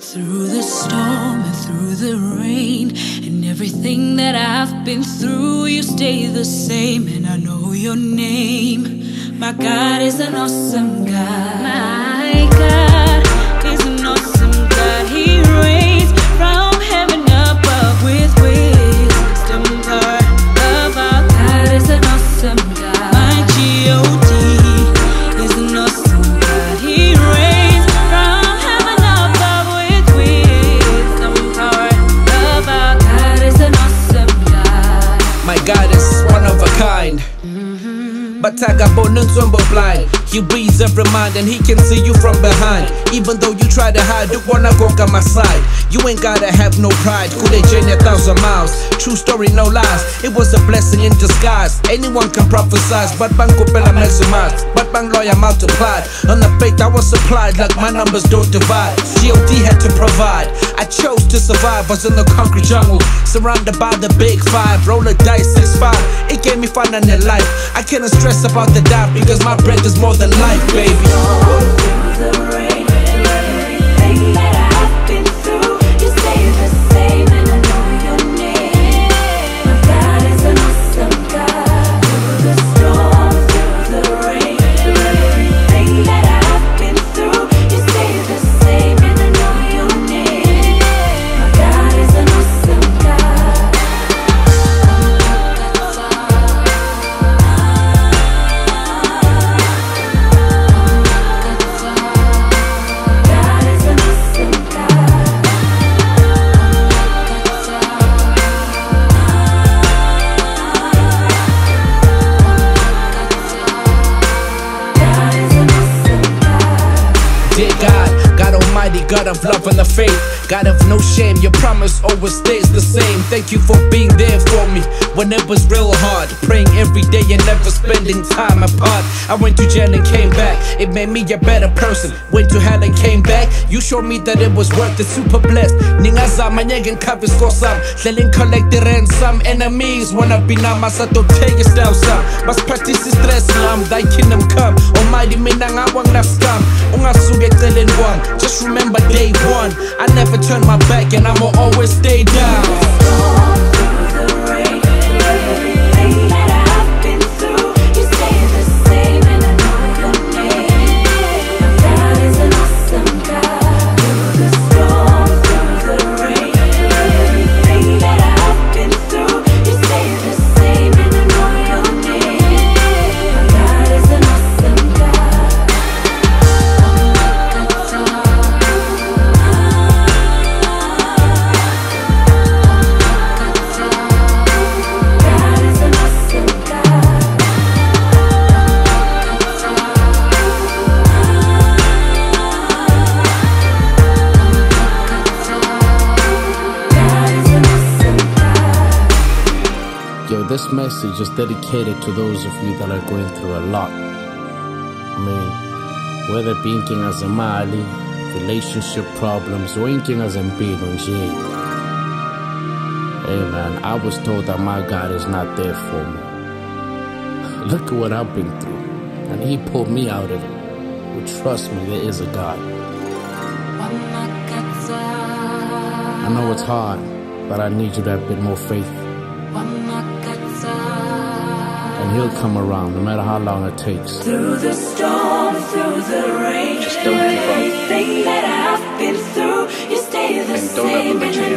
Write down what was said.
Through the storm and through the rain, and everything that I've been through, you stay the same, and I know your name. My God is an awesome God. My God kind. But Tagabon and Swambo blind. He reads every mind and he can see you from behind. Even though you try to hide, you wanna go on my side. You ain't gotta have no pride. Could they journey a thousand miles? True story, no lies. It was a blessing in disguise. Anyone can prophesize, but bang kupela maximize. But bang lawyer multiplied. On the faith I was supplied, like my numbers don't divide. GOD had to provide. I chose to survive, was in the concrete jungle, surrounded by the big five. Roll a dice, six five. It gave me fun and a life. I can't stress about the die because my breath is more than life, baby. God of love and the faith, God of no shame, your promise always stays the same. Thank you for being there for me when it was real hard. Praying every day and never spending time apart. I went to jail and came back, it made me a better person. Went to hell and came back, you showed me that it was worth it. Super blessed. Ningazama nyegen kavis kosam, selling collect the ransom. Enemies wanna be nama sa to take your style some. Mas practice stress lam, thy kingdom come. Almighty mina ngawang na scam. Ungasuke eceleni kwami. Just remember day one. I never turn my back and I'ma always stay down. This message is dedicated to those of you that are going through a lot. I mean, whether being as a Mali, relationship problems, or anything as a nje. Hey man, I was told that my God is not there for me. Look at what I've been through. And he pulled me out of it. Well, trust me, there is a God. I know it's hard, but I need you to have a bit more faith. And he'll come around no matter how long it takes. Through the storm, through the rain, Just don't give up. everything that I've been through, you stay the And don't ever same, let and your